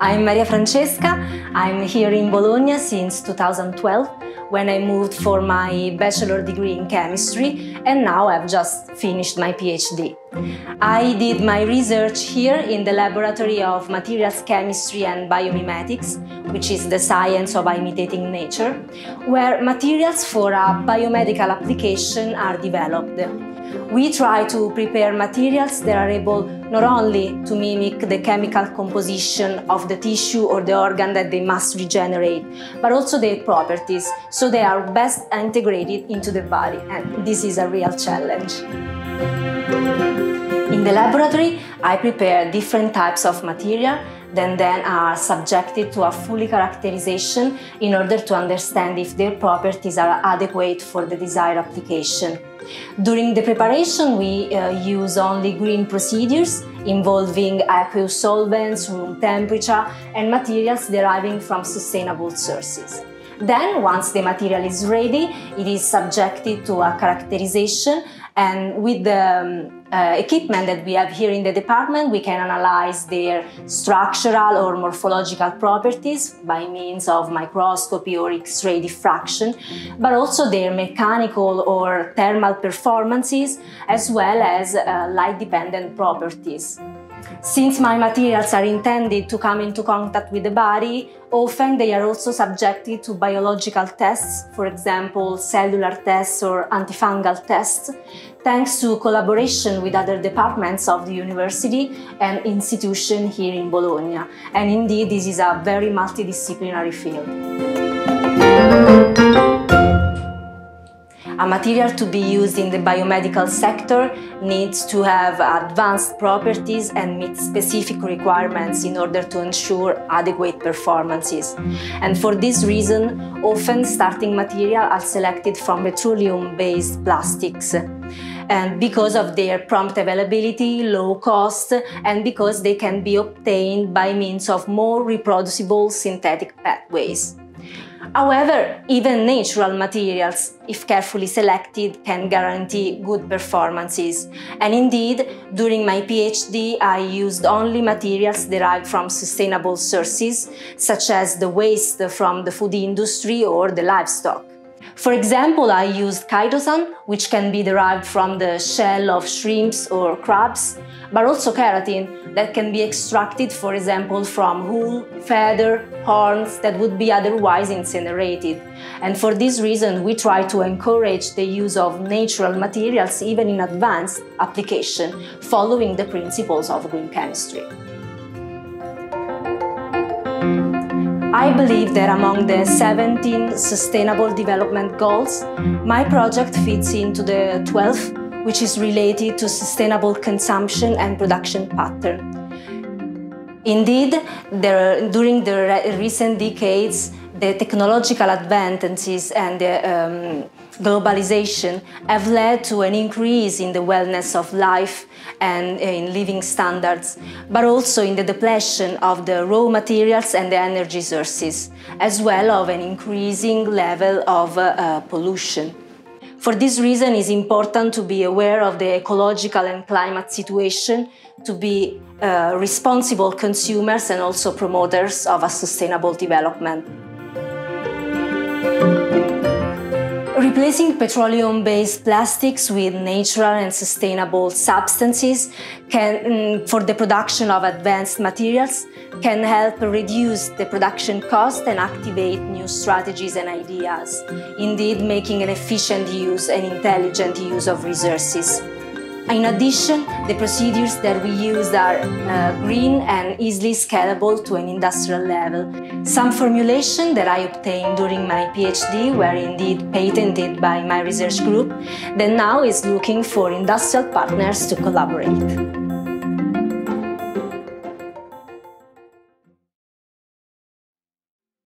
I'm Maria Francesca. I'm here in Bologna since 2012 when I moved for my bachelor degree in chemistry and now I've just finished my PhD. I did my research here in the Laboratory of Materials Chemistry and Biomimetics, which is the science of imitating nature, where materials for a biomedical application are developed. We try to prepare materials that are able not only to mimic the chemical composition of the tissue or the organ that they must regenerate, but also their properties, so they are best integrated into the body, and this is a real challenge. In the laboratory, I prepare different types of material that then are subjected to a fully characterization in order to understand if their properties are adequate for the desired application. During the preparation, we uh, use only green procedures involving aqueous solvents, room temperature, and materials deriving from sustainable sources. Then, once the material is ready, it is subjected to a characterization and with the um, uh, equipment that we have here in the department, we can analyze their structural or morphological properties by means of microscopy or X-ray diffraction, but also their mechanical or thermal performances, as well as uh, light-dependent properties. Since my materials are intended to come into contact with the body, often they are also subjected to biological tests, for example, cellular tests or antifungal tests, thanks to collaboration with other departments of the university and institution here in Bologna. And indeed, this is a very multidisciplinary field. A material to be used in the biomedical sector needs to have advanced properties and meet specific requirements in order to ensure adequate performances. And for this reason, often starting material are selected from petroleum-based plastics and because of their prompt availability, low cost, and because they can be obtained by means of more reproducible synthetic pathways. However, even natural materials, if carefully selected, can guarantee good performances. And indeed, during my PhD, I used only materials derived from sustainable sources, such as the waste from the food industry or the livestock. For example, I used chitosan, which can be derived from the shell of shrimps or crabs, but also keratin that can be extracted, for example, from wool, feather, horns that would be otherwise incinerated. And for this reason, we try to encourage the use of natural materials even in advanced application, following the principles of green chemistry. I believe that among the 17 Sustainable Development Goals, my project fits into the 12th, which is related to sustainable consumption and production pattern. Indeed, there, during the recent decades, the technological advances and the um, globalization have led to an increase in the wellness of life and in living standards, but also in the depletion of the raw materials and the energy sources, as well of an increasing level of uh, uh, pollution. For this reason, it is important to be aware of the ecological and climate situation, to be uh, responsible consumers and also promoters of a sustainable development. Replacing petroleum-based plastics with natural and sustainable substances can, mm, for the production of advanced materials can help reduce the production cost and activate new strategies and ideas, indeed making an efficient use and intelligent use of resources. In addition, the procedures that we use are uh, green and easily scalable to an industrial level. Some formulation that I obtained during my PhD were indeed patented by my research group that now is looking for industrial partners to collaborate.